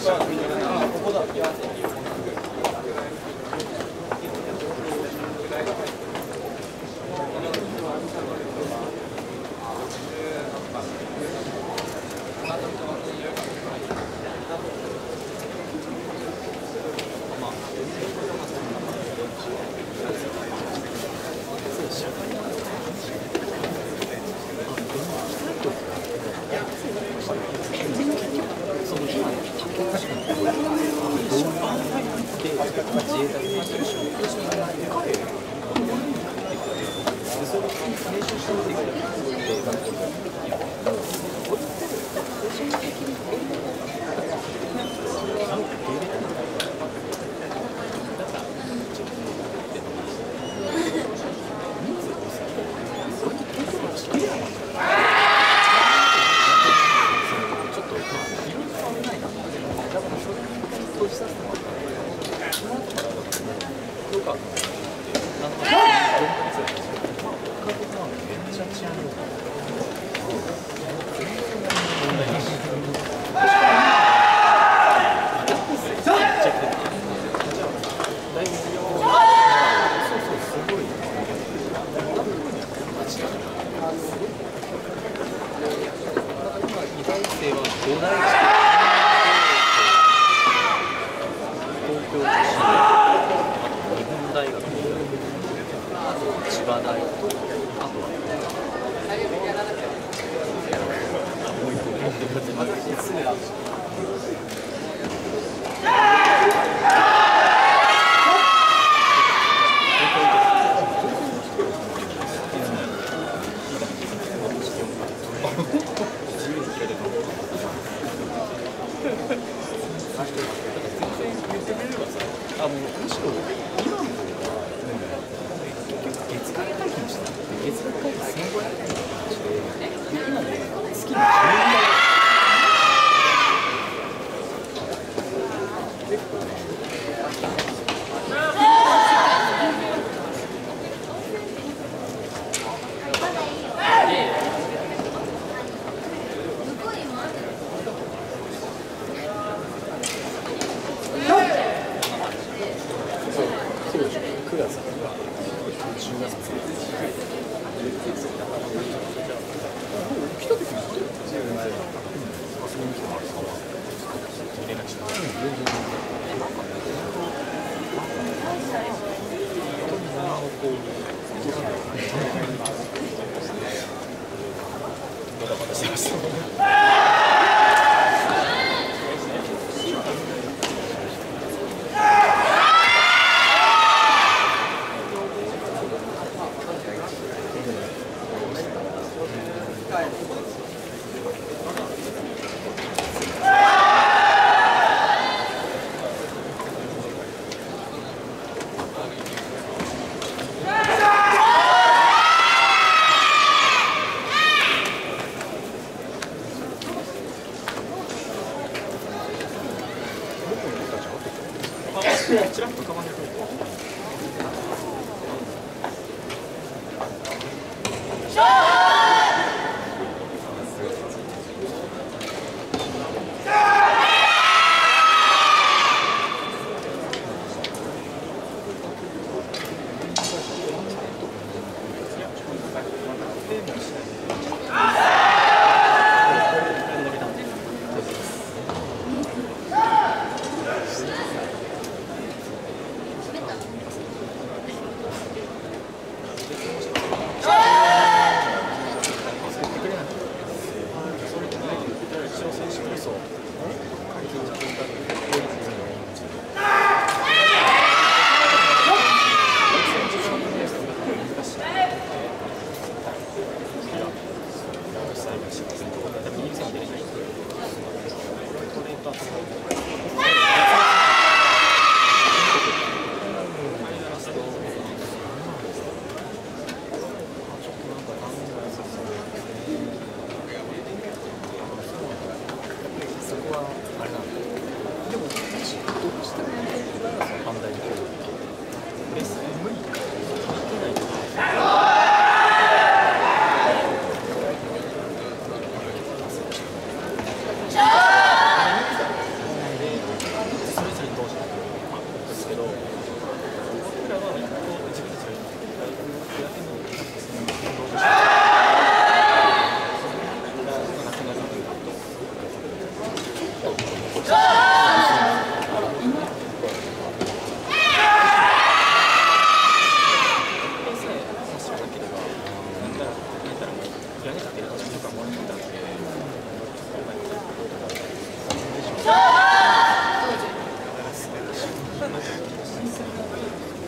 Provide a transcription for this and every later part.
ここだ。審判会の刑事が自衛隊にいましたけど、審判会の刑事が行われているので、その先に練習してもらっていいかなと思って。京都市あと日本大学千葉大学。あとはもう一個そうです。月。バタバタしてました。ちらっと。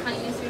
反映す